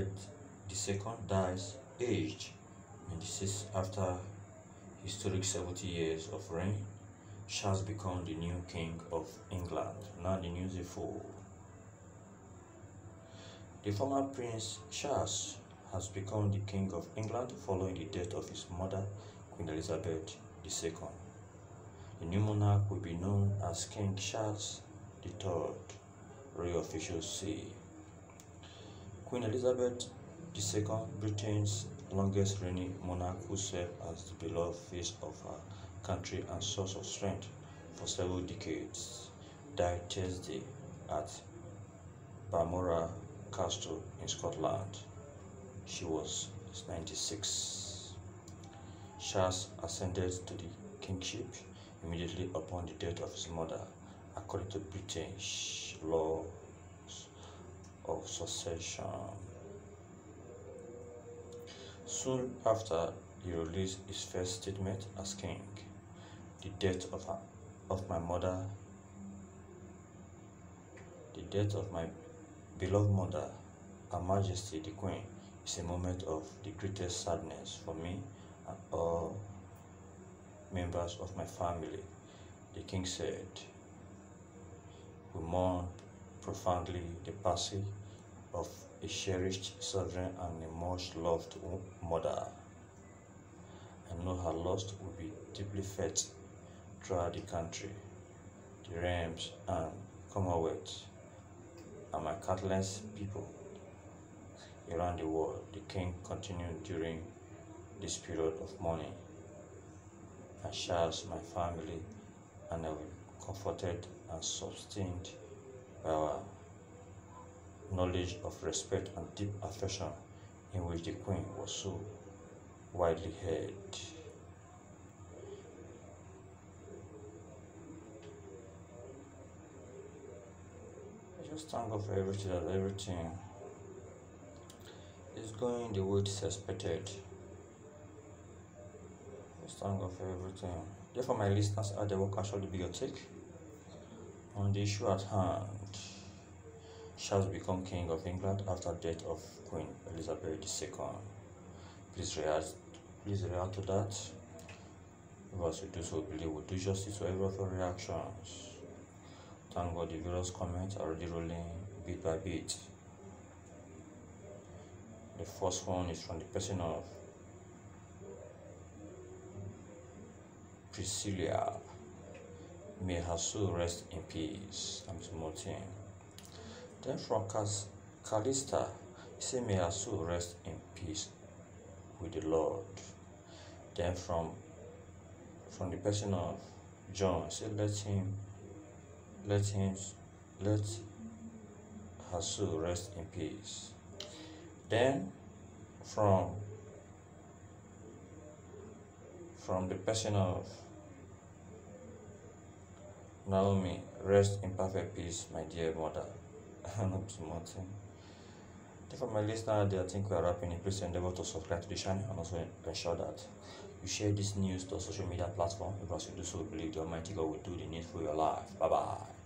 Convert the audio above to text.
II dies aged 96 after historic 70 years of reign. Charles become the new king of England. Now the news is full. The former Prince Charles has become the king of England following the death of his mother, Queen Elizabeth II. The new monarch will be known as King Charles III, royal officials say. Queen Elizabeth II, Britain's longest reigning monarch who served as the beloved face of her country and source of strength for several decades, died Thursday at Balmoral Castle in Scotland. She was 96. Charles ascended to the kingship immediately upon the death of his mother, according to British laws of succession. Soon after he released his first statement as king, the death of, her, of my mother, the death of my beloved mother, Her Majesty the Queen, is a moment of the greatest sadness for me and all members of my family, the king said. We mourn profoundly the passing of a cherished sovereign and a much loved mother. I know her loss will be deeply felt throughout the country, the realms, and Commonwealth, and my countless people around the world. The king continued during this period of mourning. I shall my family, and I will be comforted and sustained our knowledge of respect and deep affection in which the Queen was so widely heard. I just thank God for everything that everything is going the way it is expected. Just thank God for everything. Therefore, my listeners out there, what can surely be your take on the issue at hand? Charles become King of England after death of Queen Elizabeth II. Please react, please react to that. Because we do so believe we do justice to every of your reactions. Thank God the various comments are already rolling bit by bit. The first one is from the person of Priscilla. May her soul rest in peace. I'm Timothy. Then from Callista, he said, May our soul rest in peace with the Lord. Then from from the person of John, he said, Let him let him let her soul rest in peace. Then from from the person of Naomi, rest in perfect peace, my dear mother. Not promoting. For my listener there, I think we are wrapping it. Please endeavor to subscribe to the channel and also ensure that you share this news to social media platform because you do so believe the Almighty God will do the needful for your life. Bye bye.